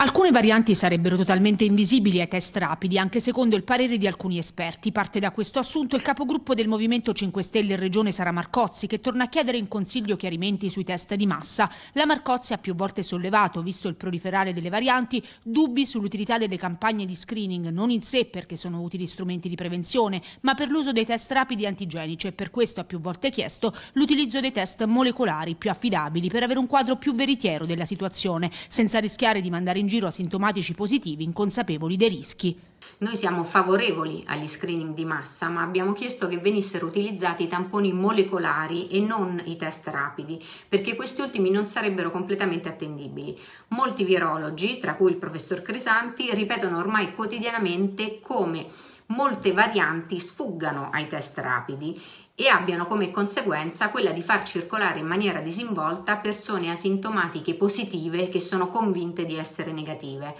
Alcune varianti sarebbero totalmente invisibili ai test rapidi, anche secondo il parere di alcuni esperti. Parte da questo assunto il capogruppo del Movimento 5 Stelle in Regione Sara Marcozzi, che torna a chiedere in consiglio chiarimenti sui test di massa. La Marcozzi ha più volte sollevato, visto il proliferare delle varianti, dubbi sull'utilità delle campagne di screening, non in sé perché sono utili strumenti di prevenzione, ma per l'uso dei test rapidi antigenici e per questo ha più volte chiesto l'utilizzo dei test molecolari più affidabili per avere un quadro più veritiero della situazione, senza rischiare di mandare in giro asintomatici positivi inconsapevoli dei rischi. Noi siamo favorevoli agli screening di massa, ma abbiamo chiesto che venissero utilizzati i tamponi molecolari e non i test rapidi, perché questi ultimi non sarebbero completamente attendibili. Molti virologi, tra cui il professor Crisanti, ripetono ormai quotidianamente come molte varianti sfuggano ai test rapidi e abbiano come conseguenza quella di far circolare in maniera disinvolta persone asintomatiche positive che sono convinte di essere negative.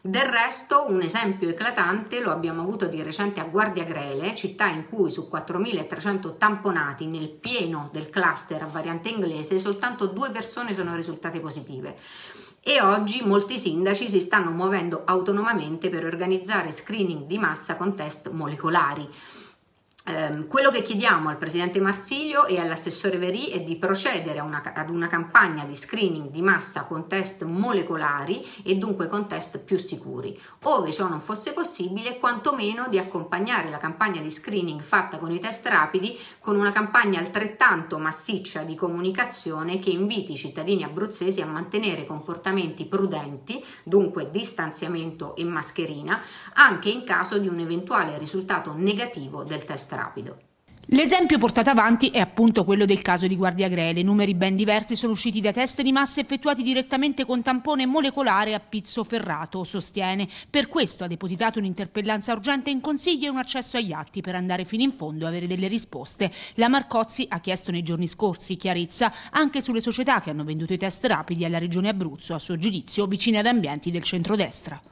Del resto, un esempio eclatante lo abbiamo avuto di recente a Guardia Grele, città in cui su 4.300 tamponati nel pieno del cluster a variante inglese soltanto due persone sono risultate positive. E oggi molti sindaci si stanno muovendo autonomamente per organizzare screening di massa con test molecolari. Um, quello che chiediamo al Presidente Marsilio e all'assessore Verì è di procedere una, ad una campagna di screening di massa con test molecolari e dunque con test più sicuri. Ove ciò non fosse possibile, quantomeno di accompagnare la campagna di screening fatta con i test rapidi con una campagna altrettanto massiccia di comunicazione che inviti i cittadini abruzzesi a mantenere comportamenti prudenti, dunque distanziamento e mascherina, anche in caso di un eventuale risultato negativo del test rapido. L'esempio portato avanti è appunto quello del caso di Guardia Grele. Numeri ben diversi sono usciti da test di massa effettuati direttamente con tampone molecolare a pizzo ferrato, sostiene. Per questo ha depositato un'interpellanza urgente in consiglio e un accesso agli atti per andare fino in fondo e avere delle risposte. La Marcozzi ha chiesto nei giorni scorsi chiarezza anche sulle società che hanno venduto i test rapidi alla Regione Abruzzo, a suo giudizio vicine ad ambienti del centrodestra.